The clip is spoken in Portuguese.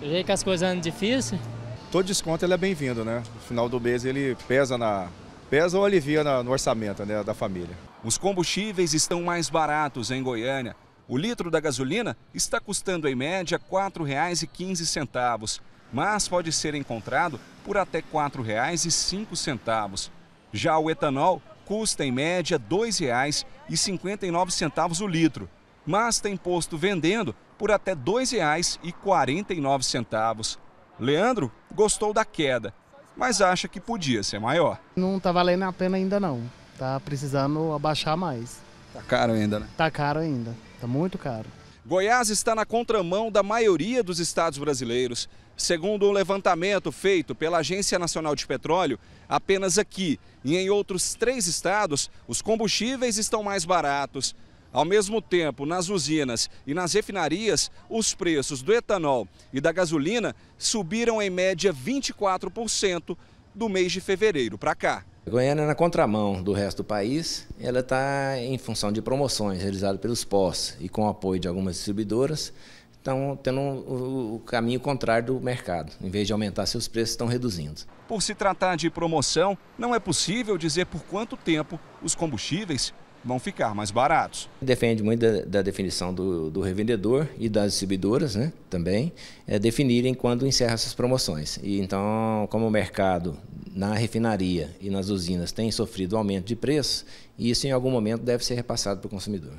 Eu vejo que as coisas andam difíceis. Todo desconto ele é bem-vindo, né? No final do mês ele pesa na pesa ou alivia na, no orçamento né, da família. Os combustíveis estão mais baratos em Goiânia. O litro da gasolina está custando em média R$ 4,15, mas pode ser encontrado por até R$ 4,05. Já o etanol custa em média R$ 2,59 o litro, mas tem posto vendendo por até R$ 2,49. Leandro gostou da queda, mas acha que podia ser maior. Não está valendo a pena ainda não. Tá precisando abaixar mais. Tá caro ainda, né? Tá caro ainda. Tá muito caro. Goiás está na contramão da maioria dos estados brasileiros. Segundo um levantamento feito pela Agência Nacional de Petróleo, apenas aqui e em outros três estados, os combustíveis estão mais baratos. Ao mesmo tempo, nas usinas e nas refinarias, os preços do etanol e da gasolina subiram em média 24% do mês de fevereiro para cá. Goiânia, na contramão do resto do país, ela está em função de promoções realizadas pelos POS e com o apoio de algumas distribuidoras, estão tendo o caminho contrário do mercado. Em vez de aumentar seus preços, estão reduzindo. Por se tratar de promoção, não é possível dizer por quanto tempo os combustíveis vão ficar mais baratos. Defende muito da, da definição do, do, revendedor e das distribuidoras né, também, é, definirem quando encerra essas promoções. E então, como o mercado na refinaria e nas usinas tem sofrido aumento de preço, isso em algum momento deve ser repassado para o consumidor.